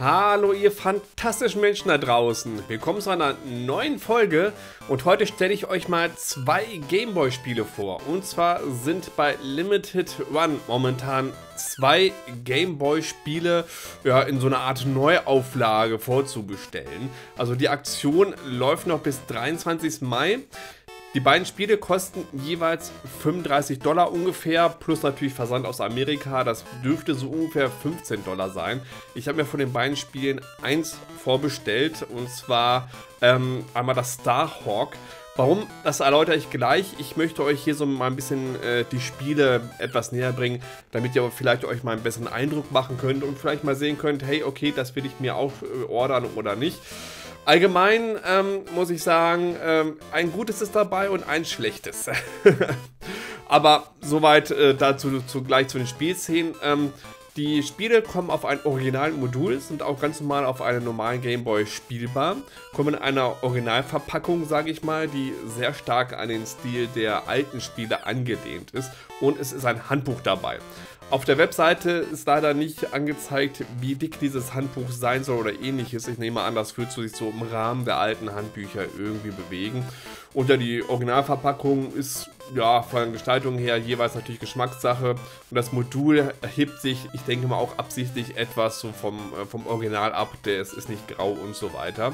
Hallo ihr fantastischen Menschen da draußen. Willkommen zu einer neuen Folge und heute stelle ich euch mal zwei Gameboy Spiele vor. Und zwar sind bei Limited Run momentan zwei Gameboy Spiele ja, in so einer Art Neuauflage vorzubestellen. Also die Aktion läuft noch bis 23. Mai. Die beiden Spiele kosten jeweils 35 Dollar ungefähr, plus natürlich Versand aus Amerika. Das dürfte so ungefähr 15 Dollar sein. Ich habe mir von den beiden Spielen eins vorbestellt, und zwar ähm, einmal das Starhawk. Warum? Das erläutere ich gleich. Ich möchte euch hier so mal ein bisschen äh, die Spiele etwas näher bringen, damit ihr vielleicht euch mal einen besseren Eindruck machen könnt und vielleicht mal sehen könnt, hey, okay, das will ich mir auch äh, ordern oder nicht. Allgemein ähm, muss ich sagen, ähm, ein gutes ist dabei und ein schlechtes. Aber soweit äh, dazu zu, gleich zu den Spielszenen. Ähm, die Spiele kommen auf ein Originalmodul, sind auch ganz normal auf einem normalen Gameboy spielbar, kommen in einer Originalverpackung, sage ich mal, die sehr stark an den Stil der alten Spiele angelehnt ist und es ist ein Handbuch dabei. Auf der Webseite ist leider nicht angezeigt, wie dick dieses Handbuch sein soll oder ähnliches. Ich nehme an, das wird sich so im Rahmen der alten Handbücher irgendwie bewegen. Unter die Originalverpackung ist ja von der Gestaltung her jeweils natürlich Geschmackssache. Und das Modul erhebt sich, ich denke mal auch absichtlich etwas so vom, äh, vom Original ab. Es ist nicht grau und so weiter.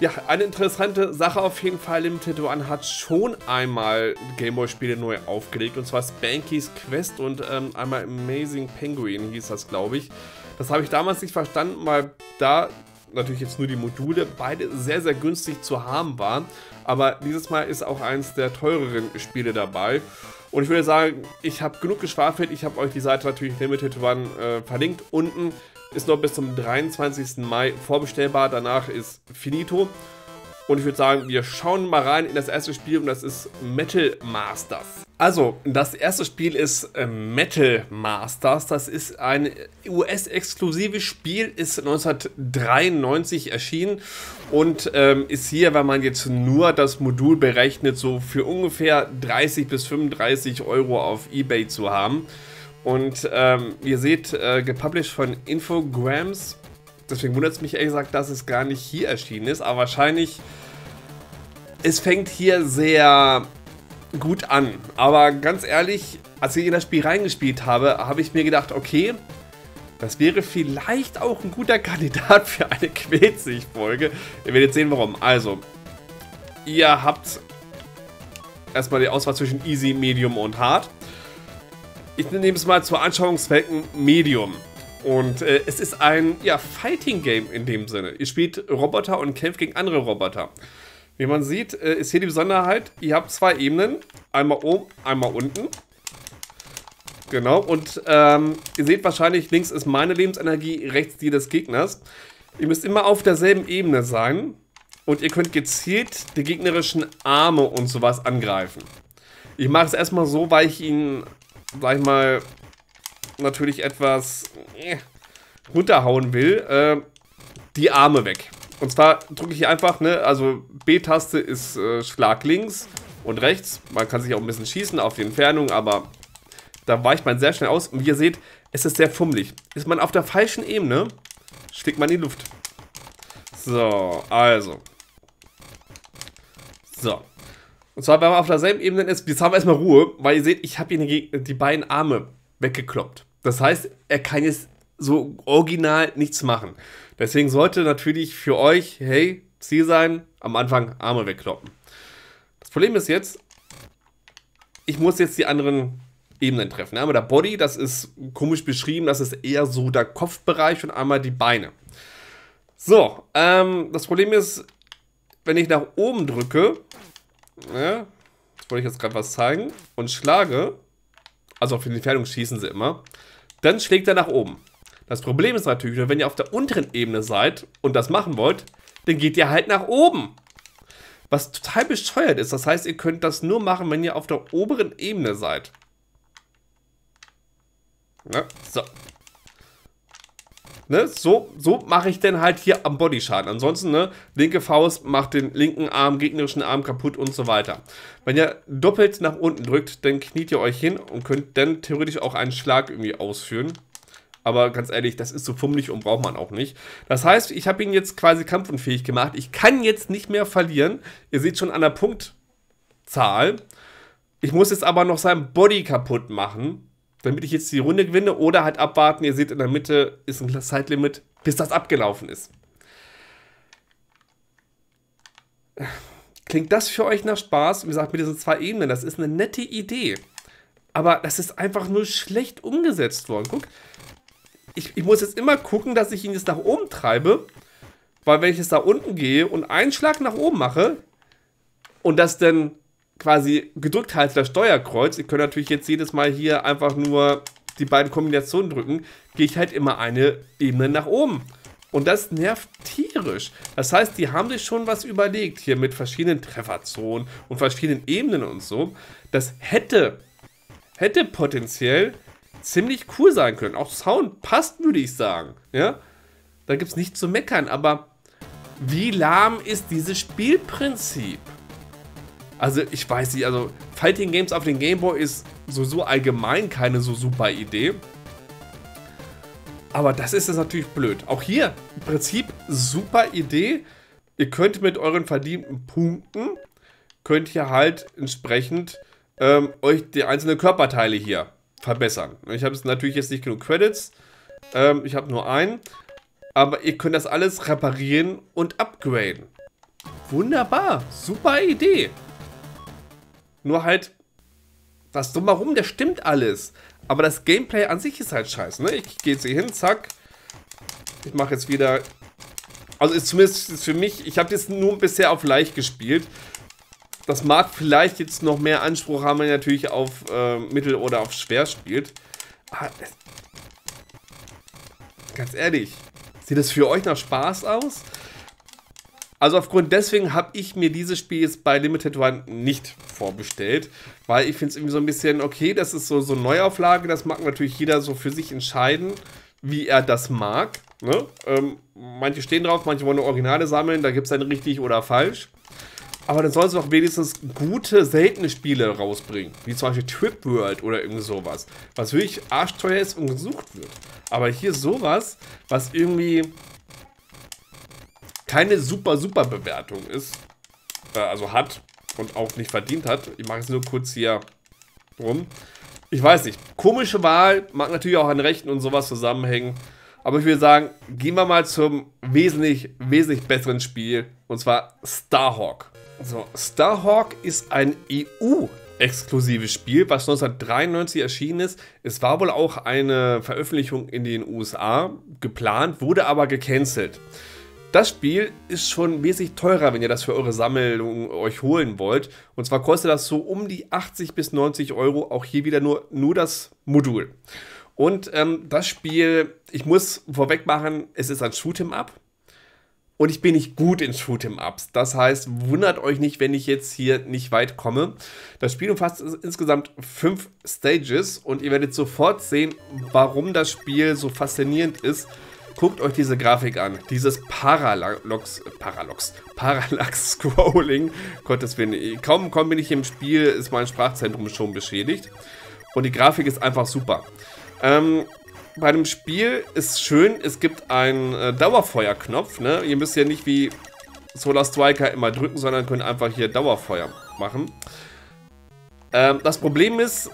Ja, eine interessante Sache auf jeden Fall. Limited One hat schon einmal Gameboy-Spiele neu aufgelegt. Und zwar Spanky's Quest und ähm, einmal Amazing Penguin hieß das, glaube ich. Das habe ich damals nicht verstanden, weil da natürlich jetzt nur die Module beide sehr, sehr günstig zu haben waren. Aber dieses Mal ist auch eins der teureren Spiele dabei. Und ich würde sagen, ich habe genug geschwafelt. Ich habe euch die Seite natürlich Limited One äh, verlinkt unten ist noch bis zum 23. Mai vorbestellbar. Danach ist finito. Und ich würde sagen, wir schauen mal rein in das erste Spiel und das ist Metal Masters. Also, das erste Spiel ist äh, Metal Masters. Das ist ein US-exklusives Spiel, ist 1993 erschienen und ähm, ist hier, wenn man jetzt nur das Modul berechnet, so für ungefähr 30 bis 35 Euro auf Ebay zu haben. Und ähm, ihr seht, äh, gepublished von Infogrames. Deswegen wundert es mich ehrlich gesagt, dass es gar nicht hier erschienen ist. Aber wahrscheinlich, es fängt hier sehr gut an. Aber ganz ehrlich, als ich in das Spiel reingespielt habe, habe ich mir gedacht, okay, das wäre vielleicht auch ein guter Kandidat für eine Quetzig-Folge. Ihr werdet sehen, warum. Also, ihr habt erstmal die Auswahl zwischen Easy, Medium und Hard ich nehme es mal zur Anschauungszwecken Medium. Und äh, es ist ein ja, Fighting-Game in dem Sinne. Ihr spielt Roboter und kämpft gegen andere Roboter. Wie man sieht, äh, ist hier die Besonderheit, ihr habt zwei Ebenen. Einmal oben, einmal unten. Genau, und ähm, ihr seht wahrscheinlich, links ist meine Lebensenergie, rechts die des Gegners. Ihr müsst immer auf derselben Ebene sein. Und ihr könnt gezielt die gegnerischen Arme und sowas angreifen. Ich mache es erstmal so, weil ich ihn sag ich mal, natürlich etwas äh, runterhauen will, äh, die Arme weg. Und zwar drücke ich hier einfach, ne, also B-Taste ist äh, Schlag links und rechts. Man kann sich auch ein bisschen schießen auf die Entfernung, aber da weicht man sehr schnell aus. Und wie ihr seht, es ist sehr fummelig. Ist man auf der falschen Ebene, schlägt man in die Luft. So, also. So. Und zwar, wenn man auf derselben Ebene ist, jetzt haben wir erstmal Ruhe, weil ihr seht, ich habe hier die, die beiden Arme weggekloppt. Das heißt, er kann jetzt so original nichts machen. Deswegen sollte natürlich für euch, hey, Ziel sein, am Anfang Arme wegkloppen. Das Problem ist jetzt, ich muss jetzt die anderen Ebenen treffen. Einmal der Body, das ist komisch beschrieben, das ist eher so der Kopfbereich und einmal die Beine. So, ähm, das Problem ist, wenn ich nach oben drücke, ja, jetzt wollte ich jetzt gerade was zeigen, und schlage, also auf die Entfernung schießen sie immer, dann schlägt er nach oben. Das Problem ist natürlich, wenn ihr auf der unteren Ebene seid und das machen wollt, dann geht ihr halt nach oben. Was total bescheuert ist. Das heißt, ihr könnt das nur machen, wenn ihr auf der oberen Ebene seid. Ja, so. Ne, so so mache ich denn halt hier am Bodyschaden. Ansonsten, ne, linke Faust macht den linken Arm, gegnerischen Arm kaputt und so weiter. Wenn ihr doppelt nach unten drückt, dann kniet ihr euch hin und könnt dann theoretisch auch einen Schlag irgendwie ausführen. Aber ganz ehrlich, das ist so fummelig und braucht man auch nicht. Das heißt, ich habe ihn jetzt quasi kampfunfähig gemacht. Ich kann jetzt nicht mehr verlieren. Ihr seht schon an der Punktzahl. Ich muss jetzt aber noch seinen Body kaputt machen, damit ich jetzt die Runde gewinne. Oder halt abwarten. Ihr seht, in der Mitte ist ein Zeitlimit, bis das abgelaufen ist. Klingt das für euch nach Spaß? Wie gesagt, mit diesen zwei Ebenen, das ist eine nette Idee. Aber das ist einfach nur schlecht umgesetzt worden. Guck, ich, ich muss jetzt immer gucken, dass ich ihn jetzt nach oben treibe. Weil wenn ich jetzt da unten gehe und einen Schlag nach oben mache und das dann quasi gedrückt halte, das Steuerkreuz, ich könnte natürlich jetzt jedes Mal hier einfach nur die beiden Kombinationen drücken, gehe ich halt immer eine Ebene nach oben. Und das nervt tierisch. Das heißt, die haben sich schon was überlegt hier mit verschiedenen Trefferzonen und verschiedenen Ebenen und so. Das hätte, hätte potenziell ziemlich cool sein können. Auch Sound passt, würde ich sagen. Ja, da gibt es nichts zu meckern. Aber wie lahm ist dieses Spielprinzip? Also ich weiß nicht, also Fighting Games auf den Game Boy ist so allgemein keine so super Idee. Aber das ist jetzt natürlich blöd. Auch hier im Prinzip super Idee. Ihr könnt mit euren verdienten Punkten, könnt ihr halt entsprechend ähm, euch die einzelnen Körperteile hier verbessern. Ich habe natürlich jetzt nicht genug Credits. Ähm, ich habe nur einen. Aber ihr könnt das alles reparieren und upgraden. Wunderbar. Super Idee. Nur halt, das drumherum, der stimmt alles. Aber das Gameplay an sich ist halt scheiße, ne? Ich gehe jetzt hier hin, zack. Ich mache jetzt wieder... Also ist zumindest für mich, ich habe jetzt nur bisher auf leicht gespielt. Das mag vielleicht jetzt noch mehr Anspruch haben, wenn natürlich auf äh, Mittel oder auf Schwer spielt. Aber ganz ehrlich, sieht das für euch nach Spaß aus? Also aufgrund deswegen habe ich mir dieses Spiel jetzt bei Limited One nicht vorbestellt, weil ich finde es irgendwie so ein bisschen, okay, das ist so, so eine Neuauflage, das mag natürlich jeder so für sich entscheiden, wie er das mag. Ne? Ähm, manche stehen drauf, manche wollen Originale sammeln, da gibt es dann richtig oder falsch. Aber dann sollen sie doch wenigstens gute, seltene Spiele rausbringen. Wie zum Beispiel Trip World oder irgend sowas. Was wirklich arschteuer ist und gesucht wird. Aber hier sowas, was irgendwie keine super, super Bewertung ist. Äh, also hat und auch nicht verdient hat. Ich mache es nur kurz hier rum. Ich weiß nicht. Komische Wahl. Mag natürlich auch an Rechten und sowas zusammenhängen. Aber ich würde sagen, gehen wir mal zum wesentlich, wesentlich besseren Spiel. Und zwar Starhawk. So, Starhawk ist ein EU-exklusives Spiel, was 1993 erschienen ist. Es war wohl auch eine Veröffentlichung in den USA geplant, wurde aber gecancelt. Das Spiel ist schon wesentlich teurer, wenn ihr das für eure Sammlung euch holen wollt. Und zwar kostet das so um die 80 bis 90 Euro. Auch hier wieder nur, nur das Modul. Und ähm, das Spiel, ich muss vorweg machen, es ist ein Shoot'em Up. Und ich bin nicht gut in Shoot'em Ups. Das heißt, wundert euch nicht, wenn ich jetzt hier nicht weit komme. Das Spiel umfasst insgesamt fünf Stages und ihr werdet sofort sehen, warum das Spiel so faszinierend ist. Guckt euch diese Grafik an. Dieses Parallax, Parallax, Parallax Scrolling. Gottes Willen. Kaum, kaum bin ich im Spiel, ist mein Sprachzentrum schon beschädigt. Und die Grafik ist einfach super. Ähm, bei dem Spiel ist schön, es gibt einen äh, Dauerfeuerknopf. Ne? Ihr müsst ja nicht wie Solar Striker immer drücken, sondern könnt einfach hier Dauerfeuer machen. Ähm, das Problem ist,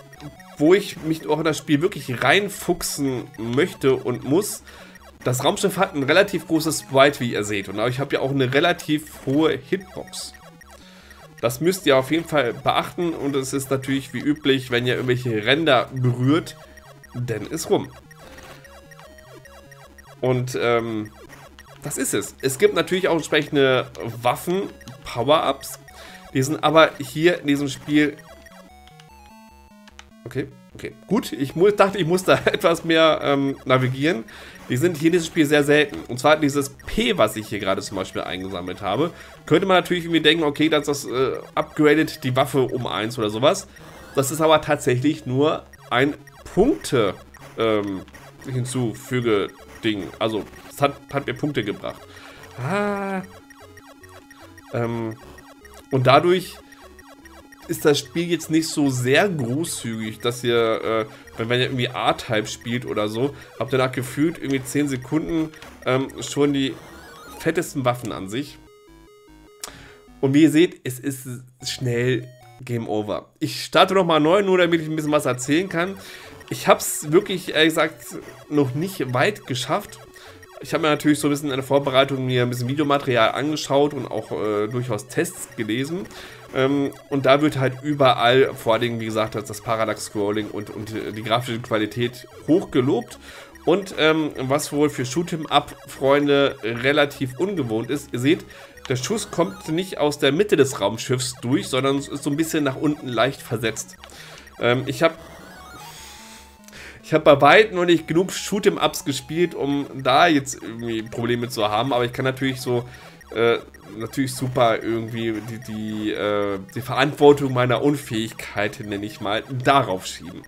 wo ich mich auch in das Spiel wirklich reinfuchsen möchte und muss, das Raumschiff hat ein relativ großes Sprite, wie ihr seht. Und ich habe ja auch eine relativ hohe Hitbox. Das müsst ihr auf jeden Fall beachten. Und es ist natürlich wie üblich, wenn ihr irgendwelche Ränder berührt, dann ist rum. Und ähm, das ist es. Es gibt natürlich auch entsprechende Waffen, Power-Ups. Die sind aber hier in diesem Spiel... Okay, okay. Gut, ich dachte, ich muss da etwas mehr ähm, navigieren. Die sind hier in diesem Spiel sehr selten. Und zwar dieses P, was ich hier gerade zum Beispiel eingesammelt habe. Könnte man natürlich irgendwie denken, okay, dass das äh, upgradet die Waffe um 1 oder sowas. Das ist aber tatsächlich nur ein Punkte ähm, hinzufüge Ding. Also, es hat, hat mir Punkte gebracht. Ah. Ähm, und dadurch ist das Spiel jetzt nicht so sehr großzügig, dass ihr äh, wenn man ja irgendwie A-Type spielt oder so, habt ihr danach gefühlt irgendwie 10 Sekunden ähm, schon die fettesten Waffen an sich. Und wie ihr seht, es ist schnell Game Over. Ich starte nochmal neu, nur damit ich ein bisschen was erzählen kann. Ich habe es wirklich, ehrlich gesagt, noch nicht weit geschafft. Ich habe mir natürlich so ein bisschen in der Vorbereitung mir ein bisschen Videomaterial angeschaut und auch äh, durchaus Tests gelesen. Ähm, und da wird halt überall, vor allem, wie gesagt, das Parallax-Scrolling und, und die grafische Qualität hochgelobt. Und ähm, was wohl für Shoot'em-Up-Freunde relativ ungewohnt ist, ihr seht, der Schuss kommt nicht aus der Mitte des Raumschiffs durch, sondern ist so ein bisschen nach unten leicht versetzt. Ähm, ich habe ich habe bei weitem noch nicht genug Shoot'em-Ups gespielt, um da jetzt irgendwie Probleme zu haben, aber ich kann natürlich so äh, natürlich super irgendwie die, die, äh, die Verantwortung meiner Unfähigkeit, nenne ich mal, darauf schieben.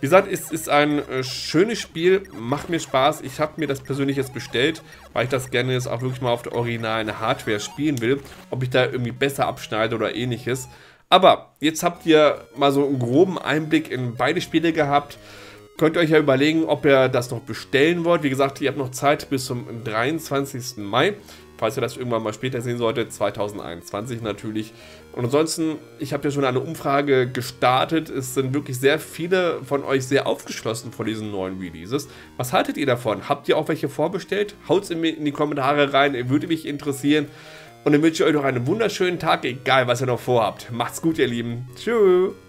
Wie gesagt, es ist ein äh, schönes Spiel, macht mir Spaß. Ich habe mir das persönlich jetzt bestellt, weil ich das gerne jetzt auch wirklich mal auf der originalen Hardware spielen will. Ob ich da irgendwie besser abschneide oder ähnliches. Aber jetzt habt ihr mal so einen groben Einblick in beide Spiele gehabt. Könnt ihr euch ja überlegen, ob ihr das noch bestellen wollt. Wie gesagt, ihr habt noch Zeit bis zum 23. Mai falls ihr das irgendwann mal später sehen solltet, 2021 natürlich. Und ansonsten, ich habe ja schon eine Umfrage gestartet. Es sind wirklich sehr viele von euch sehr aufgeschlossen vor diesen neuen Releases. Was haltet ihr davon? Habt ihr auch welche vorbestellt? Haut es in die Kommentare rein, würde mich interessieren. Und dann wünsche ich euch noch einen wunderschönen Tag, egal was ihr noch vorhabt. Macht's gut, ihr Lieben. Tschüss.